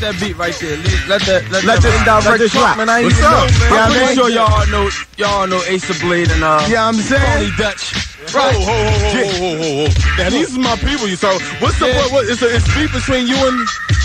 let that beat right there. Let that let, Let that the- let this rock. Man, I ain't What's even up? know. You what I'm pretty sure y'all know y'all know Ace of Blade and uh. Yeah, I'm saying. Tony Dutch. Ho, ho, ho, ho, ho, ho, ho, ho. Now, these are my people. So, what's the Yeah. what, what is the it's beef between you and?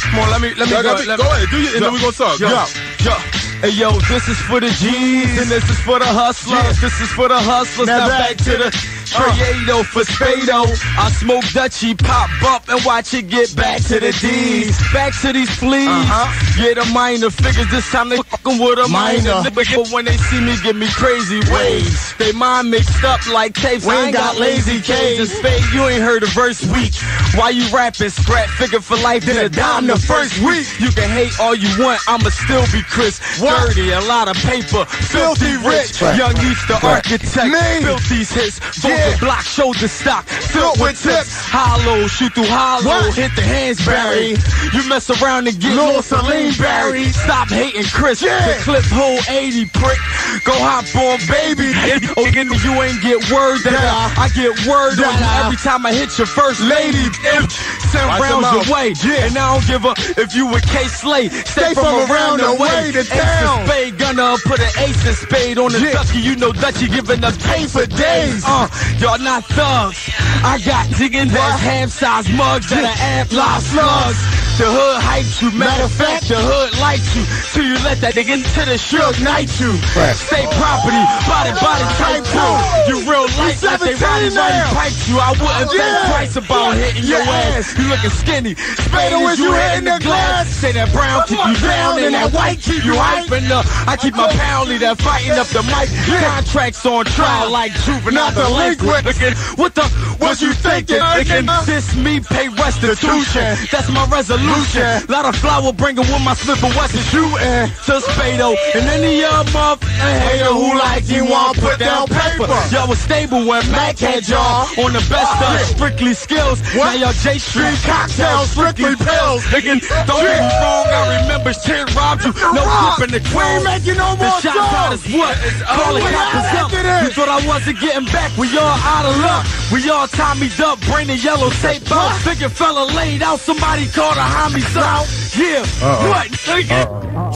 Come on, let me let me go. let me- go ahead, do your- and then we gonna talk. Yo, yo. Hey yo, this is for the G's and this is for the hustlers. This is for the hustlers. Now Now, back back to the Triedo for Spado. I smoke Dutchy, pop bump and watch it get back to the D's. Back to these fleas. Uh-huh. Yeah, the minor figures. This time they fucking with a minor. Minor. But when they see me, give me crazy waves. They mind mixed up like tapes. We ain't got got lazy K's. And Spade, you ain't heard a verse weak. Why you rapping? Scrap figure for life. Then a dime the first week. You can hate all you want. I'ma still be Chris. What? Dirty, a lot of paper. Filthy rich. Right. Young Easter architect. Me. Built these hits. Fold Yeah. the block, shoulder stock. Filled with tips. tips. Hollow, shoot through hollow. What? Hit the hands, Barry. You mess around and get Lil Celine Barry. Stop hating Chris. Yeah. The clip hole 80 prick. Go hop on, baby. oh, then you ain't get word that Yeah. I, I get word on every time I hit your first lady. Your rounds away. And I don't give a if you with Kay Slay. Stay, from, around the way. to Ace town. spade, gonna put an ace of spade on the Yeah. ducky. You know Dutchy giving us pain for days. Uh, y'all not thugs. I got digging that half size mugs that are amp live slugs. The hood hypes you. Matter of fact, the hood likes you. Till you let that nigga into the shook night you. State property, body, body type too. You real light like they 17 Roddy Roddy now. pipes you. I wouldn't think Yeah. twice about hitting your Yeah. ass. You looking skinny. Spade with you hitting the glass. glass. Say that brown keep you down and that white keep you hyping up. I keep my poundly that fighting up the mic. Contracts on trial like juvenile delinquent. What the, what you thinking? Thinking this me pay restitution. That's my resolution. Lot of flour bringing with my Smith and Wesson shooting. To Spado and any other motherfucker who like you want put down paper. Y'all was stable when Mac had y'all on the best of strictly skills. Now y'all J Street cocktails, strictly pills. Nigga, don't get me wrong, I remember shit robbed you. No grip in the We ain't making no more The shot is what? Call it coppers up. You thought I wasn't getting back? We all out of luck. We all Tommy'd up, brain and yellow tape out. Figure fella laid out, somebody called a homie out. Yeah, what? Nigga?